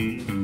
Mm-hmm.